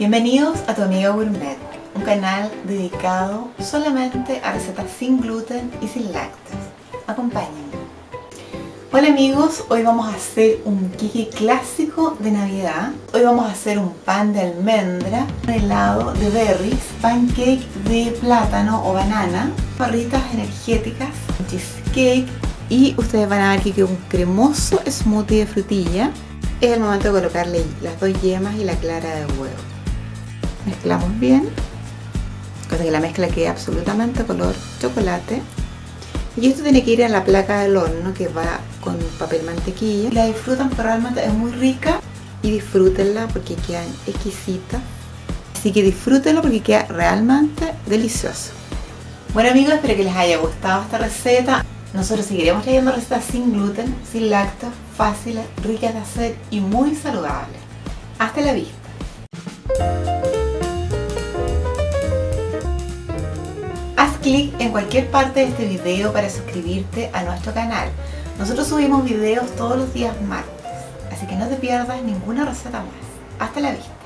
Bienvenidos a Tu Amiga Gourmet, un canal dedicado solamente a recetas sin gluten y sin lácteos. Acompáñenme. Hola amigos, hoy vamos a hacer un kiki clásico de Navidad. Hoy vamos a hacer un pan de almendra, un helado de berries, pancake de plátano o banana, barritas energéticas, cheesecake y ustedes van a ver que queda un cremoso smoothie de frutilla. Es el momento de colocarle las dos yemas y la clara de huevo mezclamos bien cosa que la mezcla quede absolutamente color chocolate. Y esto tiene que ir a la placa del horno que va con papel mantequilla. La disfrutan pero realmente es muy rica. Y disfrútenla porque quedan exquisitas así que disfrútenlo porque queda realmente delicioso. Bueno amigos espero que les haya gustado esta receta. Nosotros seguiremos trayendo recetas sin gluten, sin lácteos, fáciles, ricas de hacer y muy saludables. Hasta la vista. Clic en cualquier parte de este video para suscribirte a nuestro canal. Nosotros subimos videos todos los días martes, así que no te pierdas ninguna receta más. Hasta la vista.